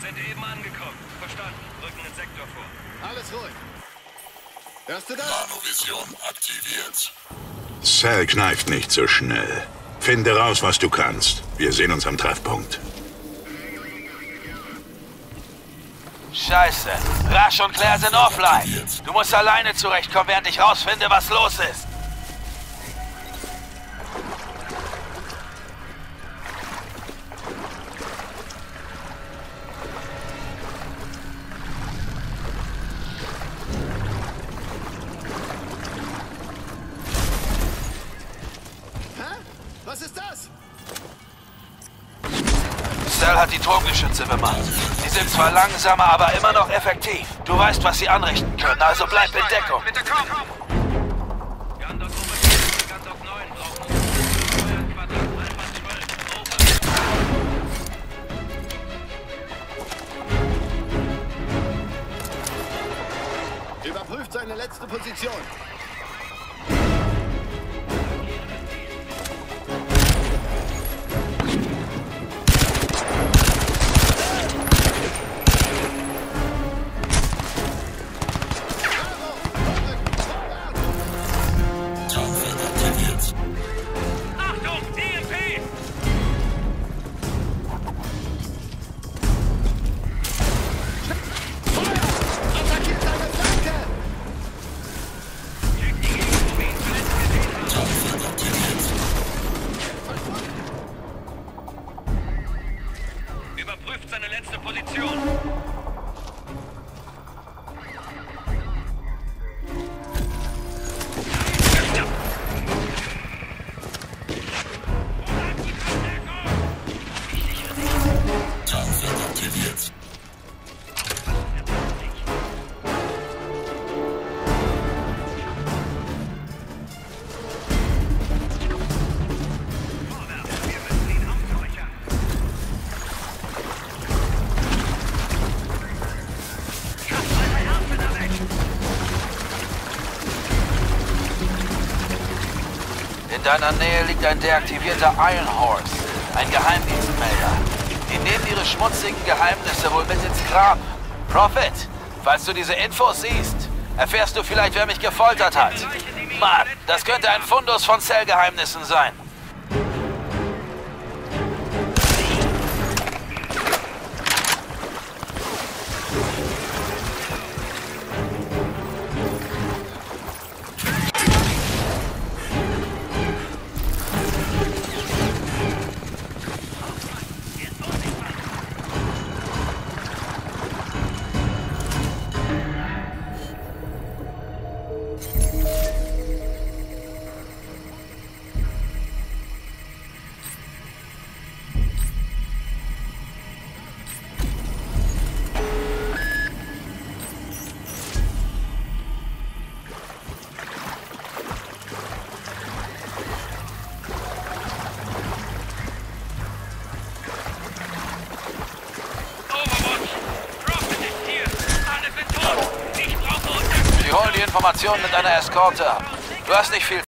Sind eben angekommen. Verstanden. Rücken den Sektor vor. Alles ruhig. Hörst du das? Nanovision aktiviert. Cell kneift nicht so schnell. Finde raus, was du kannst. Wir sehen uns am Treffpunkt. Scheiße. Rasch und Claire sind offline. Du musst alleine zurechtkommen, während ich rausfinde, was los ist. Cell hat die Turmgeschütze bemannt. Die sind zwar langsamer, aber immer noch effektiv. Du weißt, was sie anrichten können, also bleib in Deckung. Bitte komm! Gandalf Oberst, Gandalf 9, brauchen uns euer Quadrat, Alpha 12. Over. Überprüft seine letzte Position. Seine letzte Position. In deiner Nähe liegt ein deaktivierter Iron Horse, ein Geheimdienstmelder. Die nehmen ihre schmutzigen Geheimnisse wohl mit ins Grab. Prophet, falls du diese Infos siehst, erfährst du vielleicht, wer mich gefoltert hat. Mann, das könnte ein Fundus von Zellgeheimnissen sein. Informationen mit einer Eskorte ab. Du hast nicht viel